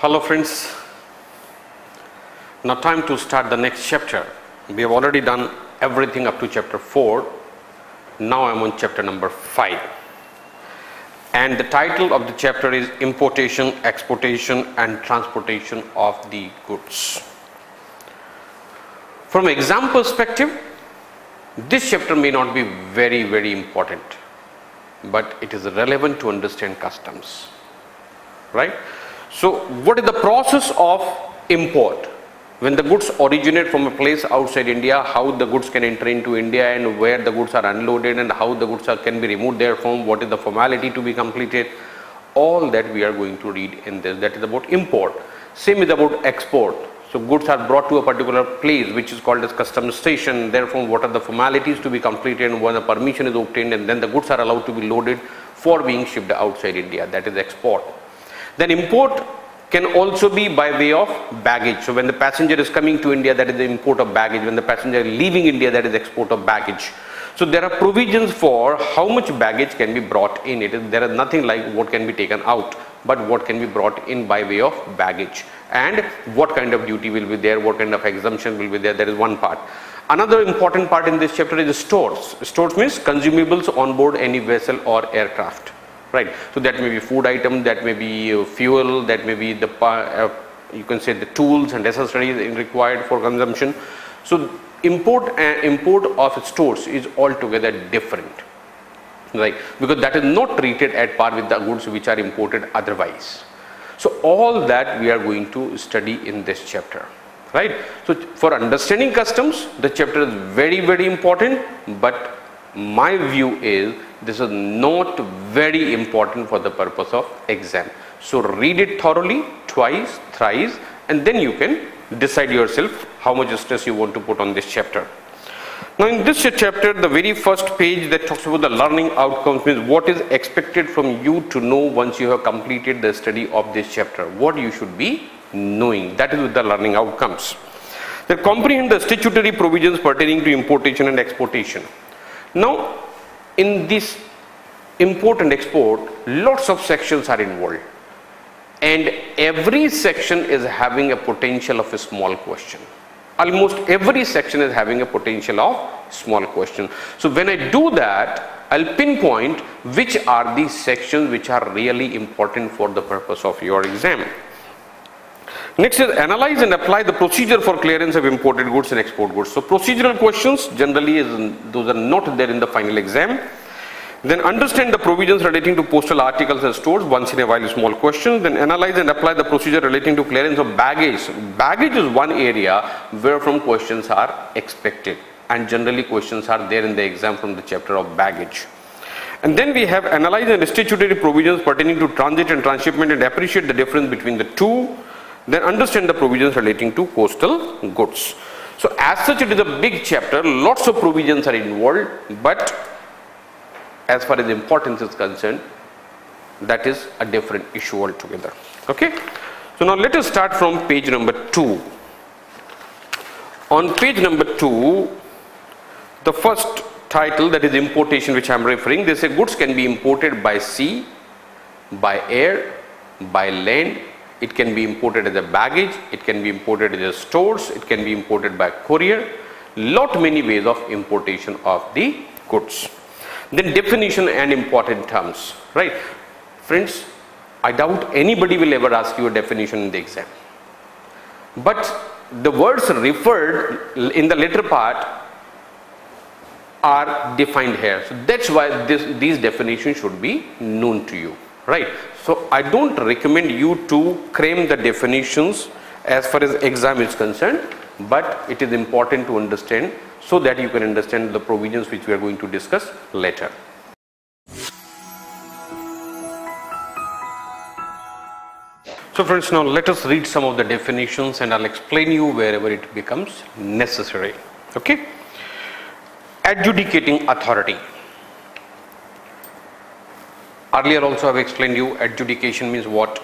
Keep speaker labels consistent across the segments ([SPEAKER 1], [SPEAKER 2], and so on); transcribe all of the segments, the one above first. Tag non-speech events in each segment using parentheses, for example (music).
[SPEAKER 1] Hello friends. Now time to start the next chapter. We have already done everything up to chapter 4. Now I am on chapter number 5. And the title of the chapter is Importation, Exportation and Transportation of the Goods. From exam perspective, this chapter may not be very very important, but it is relevant to understand customs. Right? So, what is the process of import? When the goods originate from a place outside India, how the goods can enter into India and where the goods are unloaded and how the goods are, can be removed therefrom, what is the formality to be completed, all that we are going to read in this. That is about import. Same is about export. So, goods are brought to a particular place which is called as customs station. Therefore, what are the formalities to be completed when the permission is obtained and then the goods are allowed to be loaded for being shipped outside India. That is export. Then import can also be by way of baggage. So when the passenger is coming to India, that is the import of baggage. When the passenger is leaving India, that is export of baggage. So there are provisions for how much baggage can be brought in. It is, there is nothing like what can be taken out, but what can be brought in by way of baggage. And what kind of duty will be there, what kind of exemption will be there, that is one part. Another important part in this chapter is stores. Stores means consumables on board any vessel or aircraft right. So that may be food item that may be uh, fuel that may be the uh, you can say the tools and accessories required for consumption. So import and import of stores is altogether different. Right. Because that is not treated at par with the goods which are imported otherwise. So all that we are going to study in this chapter. Right. So for understanding customs the chapter is very very important but my view is this is not very important for the purpose of exam. So read it thoroughly twice, thrice and then you can decide yourself how much stress you want to put on this chapter. Now in this chapter the very first page that talks about the learning outcomes means what is expected from you to know once you have completed the study of this chapter. What you should be knowing that is the learning outcomes. They comprehend the statutory provisions pertaining to importation and exportation. Now in this import and export lots of sections are involved. And every section is having a potential of a small question. Almost every section is having a potential of small question. So when i do that i'll pinpoint which are the sections which are really important for the purpose of your exam Next is analyze and apply the procedure for clearance of imported goods and export goods. So procedural questions generally is those are not there in the final exam. Then understand the provisions relating to postal articles and stores once in a while small questions. Then analyze and apply the procedure relating to clearance of baggage. Baggage is one area where from questions are expected and generally questions are there in the exam from the chapter of baggage. And then we have analyze and statutory provisions pertaining to transit and transshipment and appreciate the difference between the two then understand the provisions relating to coastal goods. So as such it is a big chapter, lots of provisions are involved, but as far as importance is concerned, that is a different issue altogether. Okay. So now let us start from page number 2. On page number 2, the first title that is importation which I am referring, they say goods can be imported by sea, by air, by land it can be imported as a baggage, it can be imported as a stores, it can be imported by courier, lot many ways of importation of the goods. Then definition and important terms, right? Friends, I doubt anybody will ever ask you a definition in the exam. But the words referred in the later part are defined here. So that's why this, these definitions should be known to you, right? So I don't recommend you to cram the definitions as far as exam is concerned, but it is important to understand so that you can understand the provisions which we are going to discuss later. So friends now let us read some of the definitions and I'll explain you wherever it becomes necessary. Okay. Adjudicating authority. Earlier also I have explained you adjudication means what.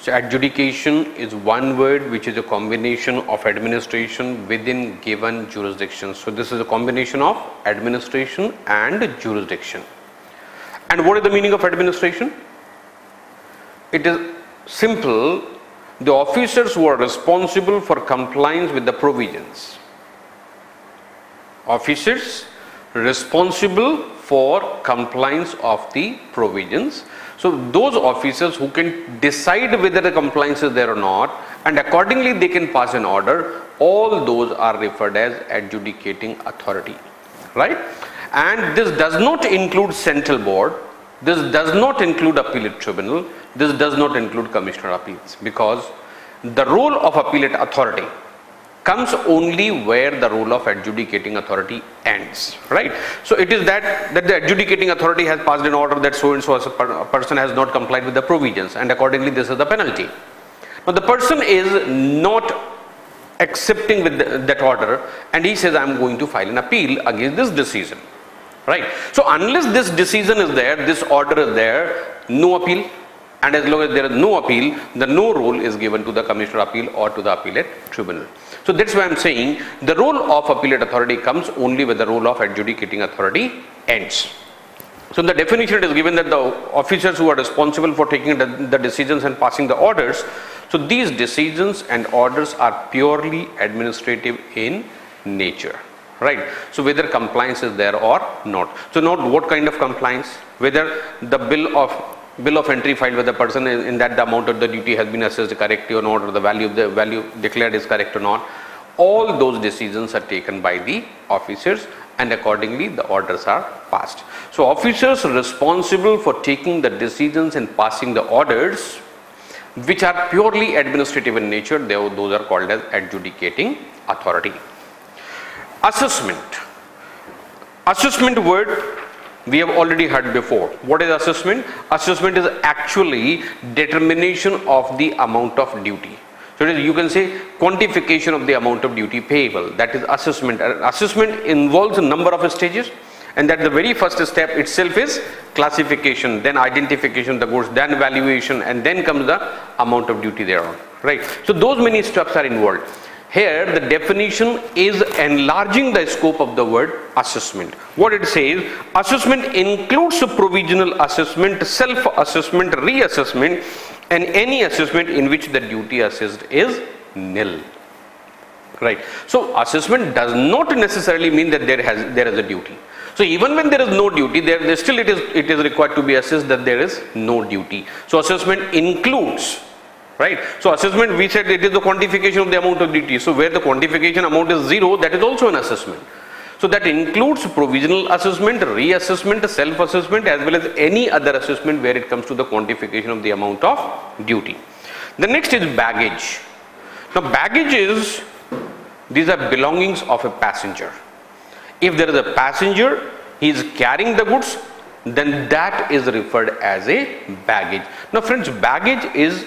[SPEAKER 1] So adjudication is one word which is a combination of administration within given jurisdiction. So this is a combination of administration and jurisdiction. And what is the meaning of administration? It is simple, the officers who are responsible for compliance with the provisions. Officers responsible for compliance of the provisions. So those officers who can decide whether the compliance is there or not and accordingly they can pass an order, all those are referred as adjudicating authority, right? And this does not include central board, this does not include appellate tribunal, this does not include commissioner appeals because the role of appellate authority comes only where the role of adjudicating authority ends right? So it is that that the adjudicating authority has passed an order that so and so a person has not complied with the provisions and accordingly this is the penalty. Now the person is not accepting with the, that order and he says i am going to file an appeal against this decision right? So unless this decision is there this order is there no appeal and as long as there is no appeal the no role is given to the commissioner appeal or to the appellate tribunal so that's why I'm saying the role of appellate authority comes only when the role of adjudicating authority ends. So in the definition it is given that the officers who are responsible for taking the, the, decisions and passing the orders, so these decisions and orders are purely administrative in nature, right? So whether compliance is there or not. So not what kind of compliance, whether the bill of bill of entry filed with the person in, that the amount of the duty has been assessed correctly or not or the value of the value declared is correct or not. All those decisions are taken by the officers and accordingly the orders are passed. So officers responsible for taking the decisions and passing the orders which are purely administrative in nature they, those are called as adjudicating authority. Assessment. Assessment word we have already heard before. What is assessment? Assessment is actually determination of the amount of duty. So you can say quantification of the amount of duty payable. That is assessment. Assessment involves a number of stages and that the very first step itself is classification, then identification the goods, then valuation and then comes the amount of duty thereon. Right. So those many steps are involved. Here the definition is enlarging the scope of the word assessment. What it says, assessment includes a provisional assessment, self-assessment, reassessment and any assessment in which the duty assessed is nil. Right. So assessment does not necessarily mean that there has there is a duty. So even when there is no duty, there, there still it is it is required to be assessed that there is no duty. So assessment includes right? So assessment we said it is the quantification of the amount of duty so where the quantification amount is zero that is also an assessment. So that includes provisional assessment reassessment self assessment as well as any other assessment where it comes to the quantification of the amount of duty. The next is baggage. Now baggage is these are belongings of a passenger. If there is a passenger he is carrying the goods then that is referred as a baggage. Now friends baggage is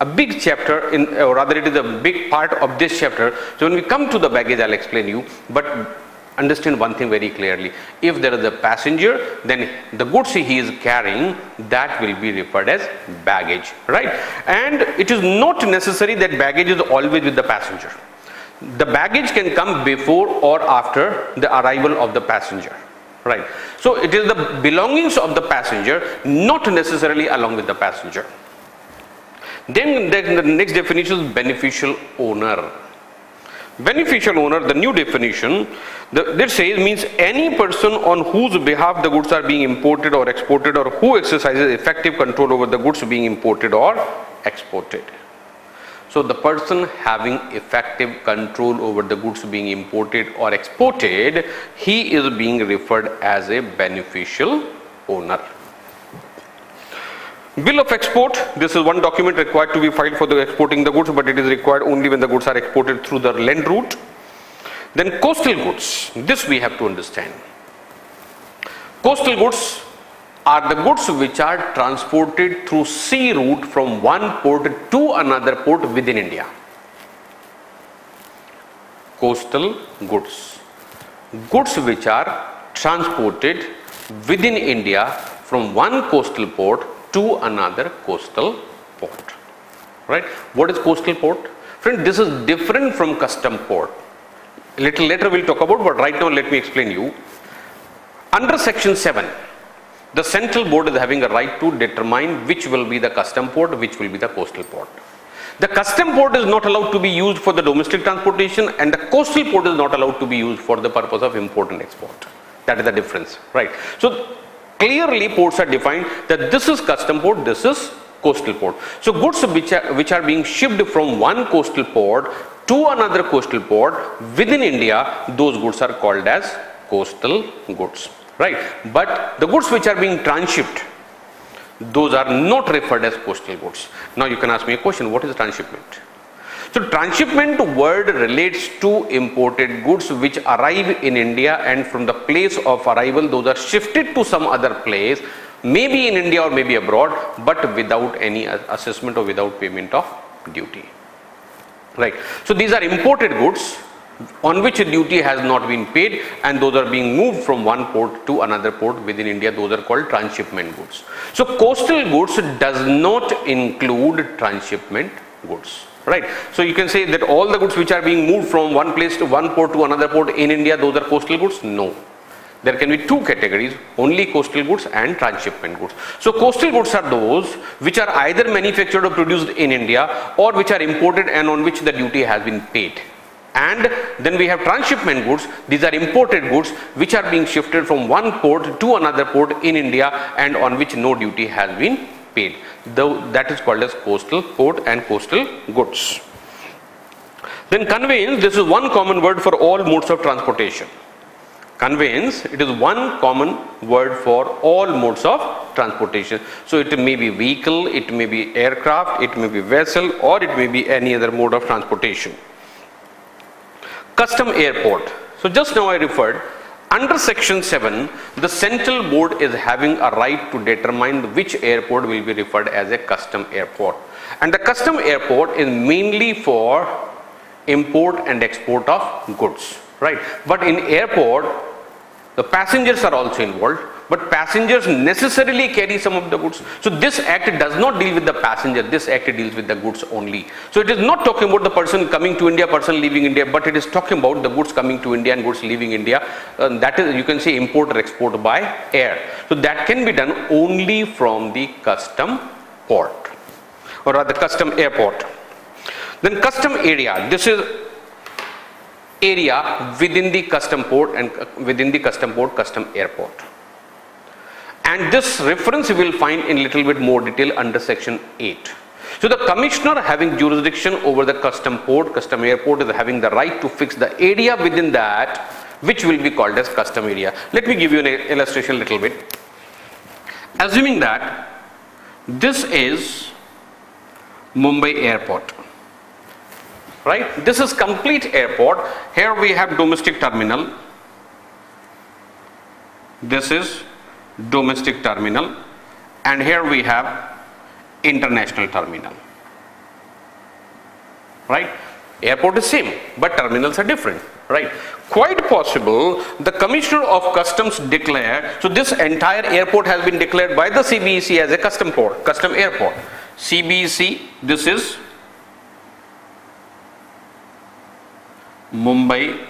[SPEAKER 1] a big chapter in or rather it is a big part of this chapter. So when we come to the baggage i'll explain you but understand one thing very clearly. If there is a passenger then the goods he is carrying that will be referred as baggage right? And it is not necessary that baggage is always with the passenger. The baggage can come before or after the arrival of the passenger right? So it is the belongings of the passenger not necessarily along with the passenger then the, next definition is beneficial owner. Beneficial owner, the new definition, the, that says means any person on whose behalf the goods are being imported or exported or who exercises effective control over the goods being imported or exported. So the person having effective control over the goods being imported or exported, he is being referred as a beneficial owner. Bill of export, this is one document required to be filed for the exporting the goods, but it is required only when the goods are exported through the land route. Then coastal goods, this we have to understand. Coastal goods are the goods which are transported through sea route from one port to another port within India. Coastal goods. Goods which are transported within India from one coastal port to another coastal port right what is coastal port friend this is different from custom port little later we'll talk about but right now let me explain you under section 7 the central board is having a right to determine which will be the custom port, which will be the coastal port. The custom port is not allowed to be used for the domestic transportation and the coastal port is not allowed to be used for the purpose of import and export. That is the difference, right? So clearly ports are defined that this is custom port, this is coastal port. So goods which are, which are being shipped from one coastal port to another coastal port within India, those goods are called as coastal goods, right? But the goods which are being transshipped those are not referred as coastal goods. Now you can ask me a question, what is transshipment? So transshipment word relates to imported goods which arrive in India and from the place of arrival those are shifted to some other place maybe in India or maybe abroad but without any assessment or without payment of duty. Right. So these are imported goods on which duty has not been paid and those are being moved from one port to another port within India those are called transshipment goods. So coastal goods does not include transshipment goods right. So you can say that all the goods which are being moved from one place to one port to another port in India those are coastal goods no. There can be two categories only coastal goods and transshipment goods. So coastal goods are those which are either manufactured or produced in India or which are imported and on which the duty has been paid and then we have transshipment goods these are imported goods which are being shifted from one port to another port in India and on which no duty has been paid that is called as coastal port and coastal goods. Then conveyance this is one common word for all modes of transportation. Conveyance it is one common word for all modes of transportation. So it may be vehicle it may be aircraft it may be vessel or it may be any other mode of transportation. Custom airport. So just now I referred under section 7 the central board is having a right to determine which airport will be referred as a custom airport. And the custom airport is mainly for import and export of goods right? But in airport the passengers are also involved but passengers necessarily carry some of the goods. So this act does not deal with the passenger, this act deals with the goods only. So it is not talking about the person coming to India, person leaving India, but it is talking about the goods coming to India and goods leaving India. Uh, that is, you can say import or export by air. So that can be done only from the custom port or rather custom airport. Then custom area, this is area within the custom port and uh, within the custom port custom airport and this reference you will find in a little bit more detail under section 8. So the commissioner having jurisdiction over the custom port, custom airport is having the right to fix the area within that which will be called as custom area. Let me give you an illustration little bit. Assuming that this is Mumbai airport right this is complete airport here we have domestic terminal this is domestic terminal and here we have international terminal. Right? Airport is same but terminals are different right? Quite possible the commissioner of customs declare so this entire airport has been declared by the CBEC as a custom port custom airport. CBEC this is Mumbai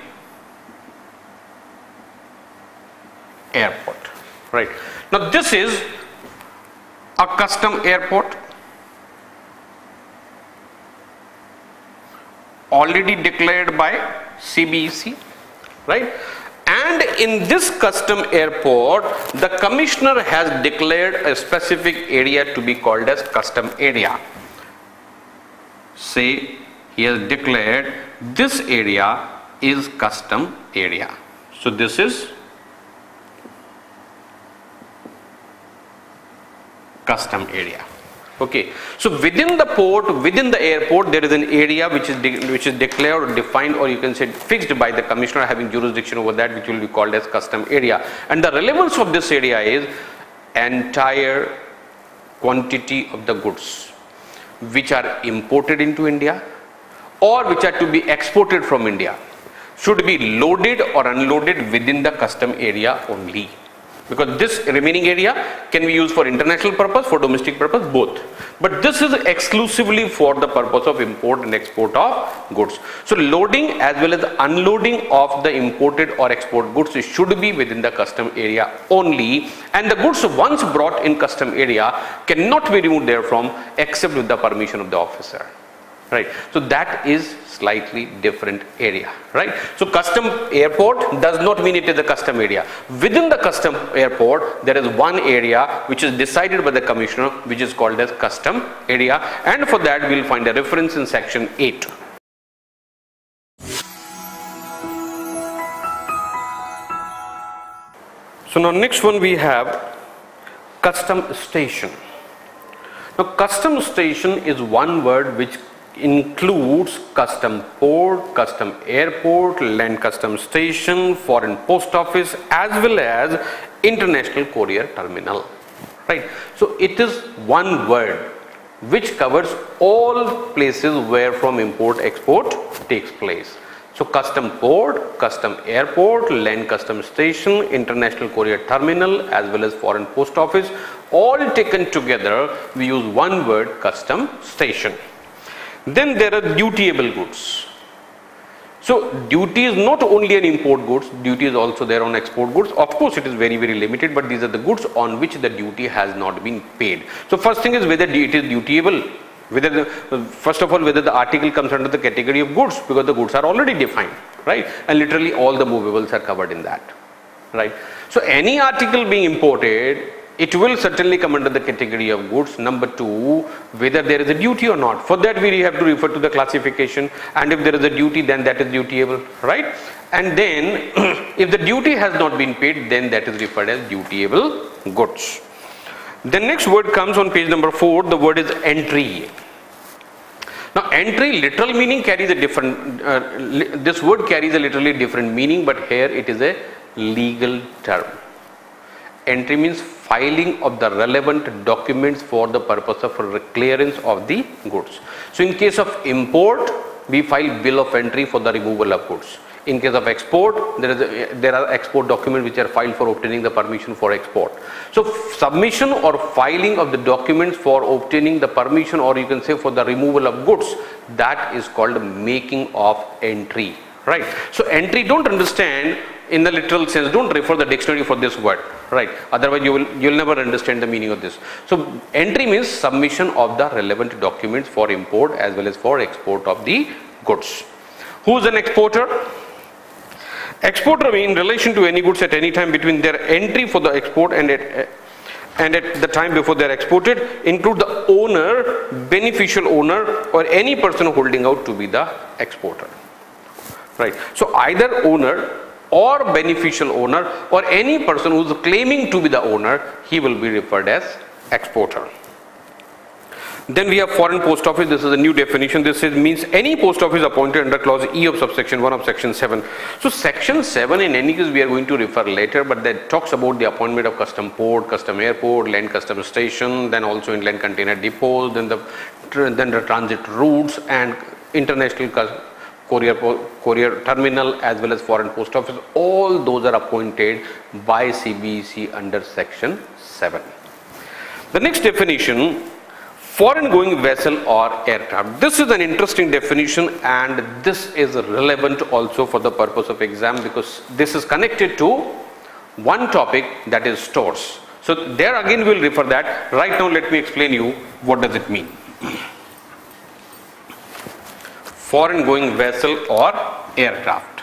[SPEAKER 1] airport right. Now this is a custom airport already declared by CBEC, right? And in this custom airport, the commissioner has declared a specific area to be called as custom area. Say he has declared this area is custom area. So this is custom area. Okay. So within the port within the airport there is an area which is which is declared or defined or you can say fixed by the commissioner having jurisdiction over that which will be called as custom area. And the relevance of this area is entire quantity of the goods which are imported into india or which are to be exported from india should be loaded or unloaded within the custom area only because this remaining area can be used for international purpose for domestic purpose both. But this is exclusively for the purpose of import and export of goods. So loading as well as unloading of the imported or export goods should be within the custom area only. And the goods once brought in custom area cannot be removed therefrom except with the permission of the officer right. So that is slightly different area. Right. So custom airport does not mean it is a custom area. Within the custom airport there is one area which is decided by the commissioner which is called as custom area. And for that we will find a reference in section 8 so now next one we have custom station. Now custom station is one word which includes custom port, custom airport, land custom station, foreign post office as well as international courier terminal. Right. So it is one word which covers all places where from import export takes place. So custom port, custom airport, land custom station, international courier terminal as well as foreign post office all taken together we use one word custom station. Then there are dutiable goods. So duty is not only an import goods, duty is also there on export goods. Of course, it is very, very limited, but these are the goods on which the duty has not been paid. So first thing is whether it is dutiable. Whether the, first of all, whether the article comes under the category of goods because the goods are already defined, right? And literally all the movables are covered in that, right? So any article being imported it will certainly come under the category of goods. Number two, whether there is a duty or not. For that we have to refer to the classification and if there is a duty then that is dutiable, right? And then (clears throat) if the duty has not been paid then that is referred as dutiable goods. The next word comes on page number 4, the word is entry. Now entry literal meaning carries a different, uh, this word carries a literally different meaning but here it is a legal term. Entry means filing of the relevant documents for the purpose of clearance of the goods. So in case of import, we file bill of entry for the removal of goods. In case of export, there is a, there are export documents which are filed for obtaining the permission for export. So submission or filing of the documents for obtaining the permission or you can say for the removal of goods, that is called making of entry, right? So entry don't understand in the literal sense don't refer the dictionary for this word right? Otherwise you will you will never understand the meaning of this. So entry means submission of the relevant documents for import as well as for export of the goods. Who is an exporter? Exporter in relation to any goods at any time between their entry for the export and at and at the time before they are exported include the owner beneficial owner or any person holding out to be the exporter. Right. So either owner or beneficial owner or any person who is claiming to be the owner, he will be referred as exporter. Then we have foreign post office. This is a new definition. This is, means any post office appointed under clause E of subsection 1 of section 7. So section 7 in any case we are going to refer later but that talks about the appointment of custom port, custom airport, land custom station, then also inland container depot, then the, then the transit routes and international courier, courier terminal as well as foreign post office all those are appointed by CBEC under section 7. The next definition foreign going vessel or aircraft. This is an interesting definition and this is relevant also for the purpose of exam because this is connected to one topic that is stores. So there again we will refer that. Right now let me explain you what does it mean foreign going vessel or aircraft.